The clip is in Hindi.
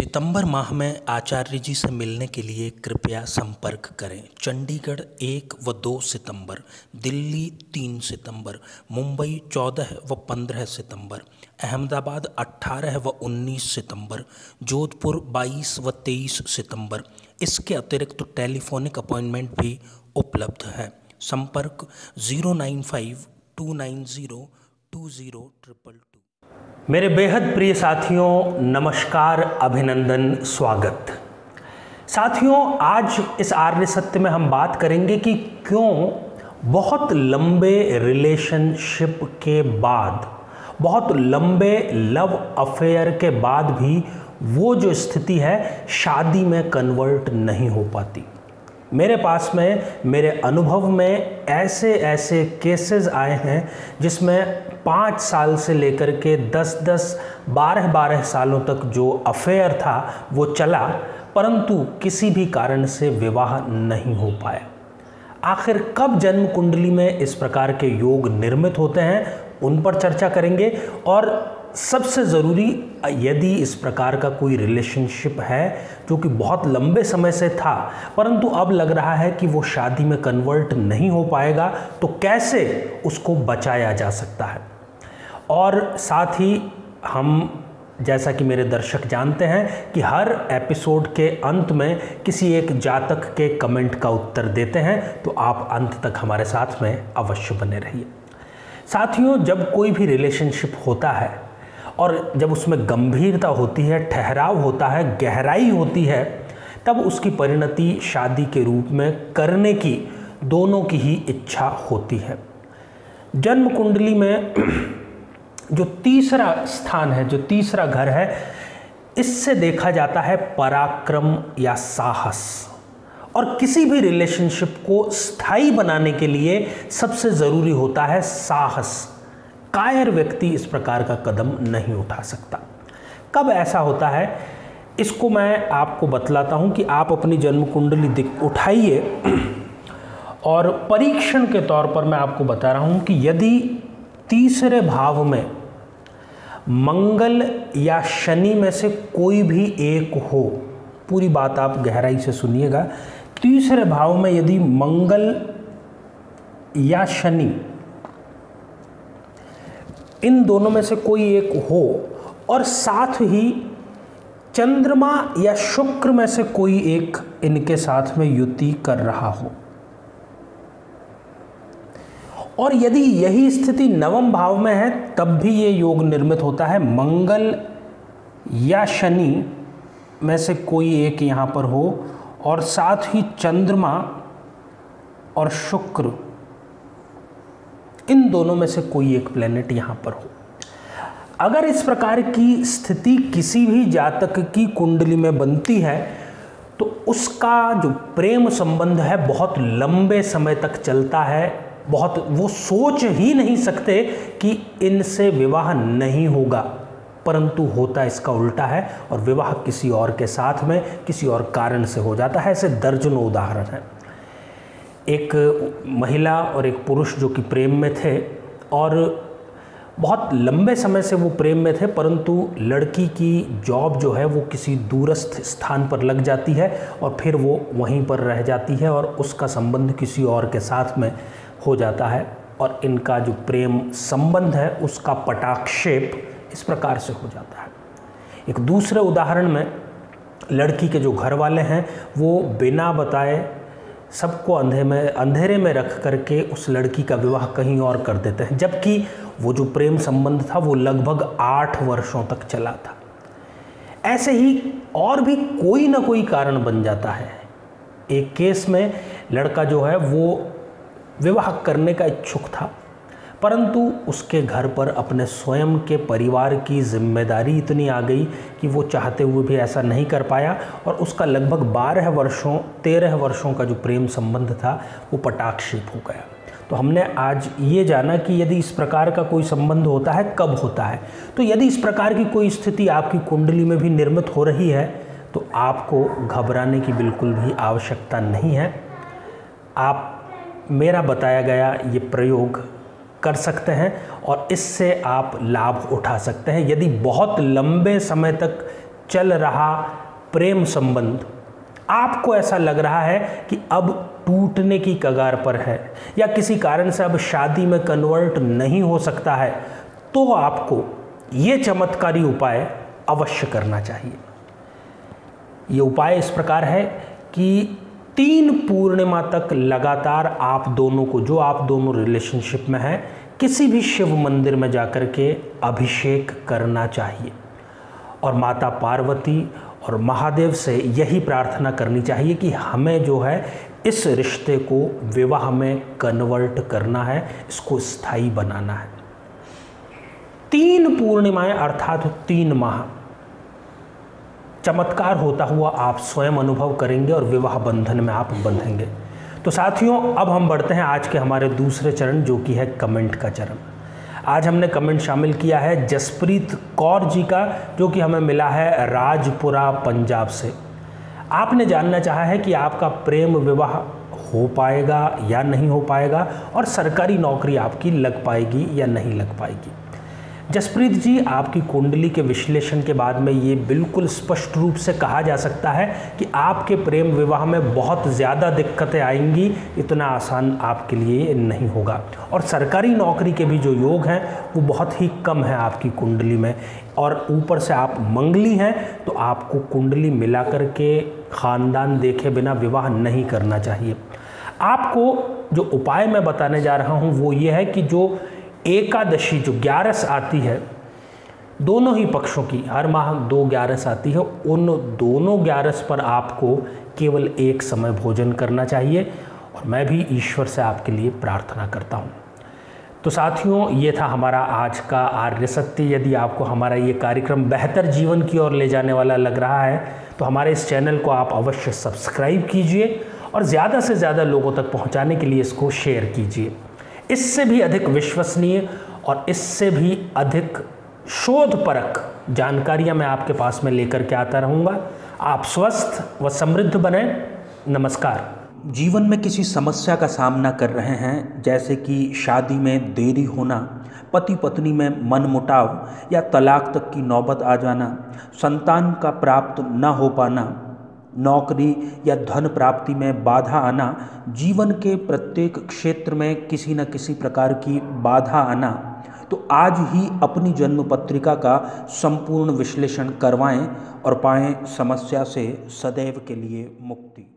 सितंबर माह में आचार्य जी से मिलने के लिए कृपया संपर्क करें। चंडीगढ़ एक व दो सितंबर, दिल्ली तीन सितंबर, मुंबई चौदह व पंद्रह सितंबर, अहमदाबाद अट्ठारह व उन्नीस सितंबर, जोधपुर बाईस व तेईस सितंबर। इसके अतिरिक्त टेलीफोनिक अपॉइंटमेंट भी उपलब्ध है। संपर्क zero nine five two nine zero two zero triple मेरे बेहद प्रिय साथियों, नमस्कार, अभिनंदन, स्वागत। साथियों, आज इस आर्य सत्य में हम बात करेंगे कि क्यों बहुत लंबे रिलेशनशिप के बाद, बहुत लंबे लव अफेयर के बाद भी वो जो स्थिति है, शादी में कन्वर्ट नहीं हो पाती। मेरे पास में, मेरे अनुभव में ऐसे ऐसे केसेस आए हैं जिसमें पाँच साल से लेकर के दस दस, बारह बारह सालों तक जो अफेयर था वो चला, परंतु किसी भी कारण से विवाह नहीं हो पाया। आखिर कब जन्म कुंडली में इस प्रकार के योग निर्मित होते हैं, उन पर चर्चा करेंगे और सबसे ज़रूरी, यदि इस प्रकार का कोई रिलेशनशिप है, जो कि बहुत लंबे समय से था, परंतु अब लग रहा है कि वो शादी में कन्वर्ट नहीं हो पाएगा तो कैसे उसको बचाया जा सकता है? और साथ ही हम, जैसा कि मेरे दर्शक जानते हैं कि हर एपिसोड के अंत में किसी एक जातक के कमेंट का उत्तर देते हैं तो आप अंत तक हमारे साथ में अवश्य बने रहिए। साथियों, जब कोई भी रिलेशनशिप होता है और जब उसमें गंभीरता होती है, ठहराव होता है, गहराई होती है, तब उसकी परिणति शादी के रूप में करने की दोनों की ही इच्छा होती है। जन्म कुंडली में जो तीसरा स्थान है, जो तीसरा घर है, इससे देखा जाता है पराक्रम या साहस। और किसी भी रिलेशनशिप को स्थायी बनाने के लिए सबसे ज़रूरी होता है साहस। कायर व्यक्ति इस प्रकार का कदम नहीं उठा सकता। कब ऐसा होता है? इसको मैं आपको बतलाता हूँ कि आप अपनी जन्म कुंडली उठाइए। और परीक्षण के तौर पर मैं आपको बता रहा हूँ कि यदि तीसरे भाव में मंगल या शनि में से कोई भी एक हो, पूरी बात आप गहराई से सुनिएगा। तीसरे भाव में यदि मंगल या शनि इन दोनों में से कोई एक हो और साथ ही चंद्रमा या शुक्र में से कोई एक इनके साथ में युति कर रहा हो। और यदि यही स्थिति नवम भाव में है, तब भी ये योग निर्मित होता है। मंगल या शनि में से कोई एक यहाँ पर हो और साथ ही चंद्रमा और शुक्र इन दोनों में से कोई एक प्लेनेट यहाँ पर हो। अगर इस प्रकार की स्थिति किसी भी जातक की कुंडली में बनती है तो उसका जो प्रेम संबंध है बहुत लंबे समय तक चलता है। बहुत, वो सोच ही नहीं सकते कि इनसे विवाह नहीं होगा। परंतु होता इसका उल्टा है और विवाह किसी और के साथ में, किसी और कारण से हो जाता है। ऐसे दर्जनों उदाहरण हैं। एक महिला और एक पुरुष जो कि प्रेम में थे और बहुत लंबे समय से वो प्रेम में थे, परंतु लड़की की जॉब जो है वो किसी दूरस्थ स्थान पर लग जाती है और फिर वो वहीं पर रह जाती है और उसका संबंध किसी और के साथ में हो जाता है और इनका जो प्रेम संबंध है, उसका पटाक्षेप इस प्रकार से हो जाता है। एक दूसरे उदाहरण में लड़की के जो घर वाले हैं, वो बिना बताए सबको अंधे में, अंधेरे में रख करके उस लड़की का विवाह कहीं और कर देते हैं। जबकि वो जो प्रेम संबंध था, वो लगभग आठ वर्षों तक चला था। ऐसे ही और भी कोई ना कोई कारण बन जाता है। एक केस में लड़का जो है, वो विवाह करने का इच्छुक था। परंतु उसके घर पर अपने स्वयं के परिवार की ज़िम्मेदारी इतनी आ गई कि वो चाहते हुए भी ऐसा नहीं कर पाया और उसका लगभग बारह वर्षों, तेरह वर्षों का जो प्रेम संबंध था, वो पटाक्षेप हो गया। तो हमने आज ये जाना कि यदि इस प्रकार का कोई संबंध होता है, कब होता है? तो यदि इस प्रकार की कोई स्थिति आपकी कुंडली में भी निर्मित हो रही है तो आपको घबराने की बिल्कुल भी आवश्यकता नहीं है। आप, मेरा बताया गया ये प्रयोग कर सकते हैं और इससे आप लाभ उठा सकते हैं। यदि बहुत लंबे समय तक चल रहा प्रेम संबंध आपको ऐसा लग रहा है कि अब टूटने की कगार पर है या किसी कारण से अब शादी में कन्वर्ट नहीं हो सकता है तो आपको ये चमत्कारी उपाय अवश्य करना चाहिए। ये उपाय इस प्रकार है कि तीन पूर्णिमा तक लगातार आप दोनों को, जो आप दोनों रिलेशनशिप में हैं, किसी भी शिव मंदिर में जाकर के अभिषेक करना चाहिए। और माता पार्वती और महादेव से यही प्रार्थना करनी चाहिए कि हमें जो है इस रिश्ते को विवाह में कन्वर्ट करना है, इसको स्थायी बनाना है। तीन पूर्णिमाएँ, अर्थात तीन माह चमत्कार होता हुआ आप स्वयं अनुभव करेंगे और विवाह बंधन में आप बंधेंगे। तो साथियों, अब हम बढ़ते हैं आज के हमारे दूसरे चरण, जो कि है कमेंट का चरण। आज हमने कमेंट शामिल किया है जसप्रीत कौर जी का, जो कि हमें मिला है राजपुरा, पंजाब से। आपने जानना चाहा है कि आपका प्रेम विवाह हो पाएगा या नहीं हो पाएगा, और सरकारी नौकरी आपकी लग पाएगी या नहीं लग पाएगी। जसप्रीत जी, आपकी कुंडली के विश्लेषण के बाद में ये बिल्कुल स्पष्ट रूप से कहा जा सकता है कि आपके प्रेम विवाह में बहुत ज़्यादा दिक्कतें आएँगी, इतना आसान आपके लिए नहीं होगा। और सरकारी नौकरी के भी जो योग हैं, वो बहुत ही कम है आपकी कुंडली में। और ऊपर से आप मंगली हैं तो आपको कुंडली मिला के ख़ानदान देखे बिना विवाह नहीं करना चाहिए। आपको जो उपाय मैं बताने जा रहा हूँ, वो ये है कि जो एकादशी जो ग्यारस आती है, दोनों ही पक्षों की, हर माह दो ग्यारस आती है, उन दोनों ग्यारस पर आपको केवल एक समय भोजन करना चाहिए और मैं भी ईश्वर से आपके लिए प्रार्थना करता हूँ। तो साथियों, ये था हमारा आज का आर्य सत्य यदि आपको हमारा ये कार्यक्रम बेहतर जीवन की ओर ले जाने वाला लग रहा है तो हमारे इस चैनल को आप अवश्य सब्सक्राइब कीजिए और ज़्यादा से ज़्यादा लोगों तक पहुँचाने के लिए इसको शेयर कीजिए। इससे भी अधिक विश्वसनीय और इससे भी अधिक शोध परक जानकारियाँ मैं आपके पास में लेकर के आता रहूँगा। आप स्वस्थ व समृद्ध बने। नमस्कार। जीवन में किसी समस्या का सामना कर रहे हैं, जैसे कि शादी में देरी होना पति पत्नी में मन मुटाव या तलाक तक की नौबत आ जाना, संतान का प्राप्त न हो पाना नौकरी या धन प्राप्ति में बाधा आना, जीवन के प्रत्येक क्षेत्र में किसी न किसी प्रकार की बाधा आना तो आज ही अपनी जन्म पत्रिका का संपूर्ण विश्लेषण करवाएँ और पाएँ समस्या से सदैव के लिए मुक्ति।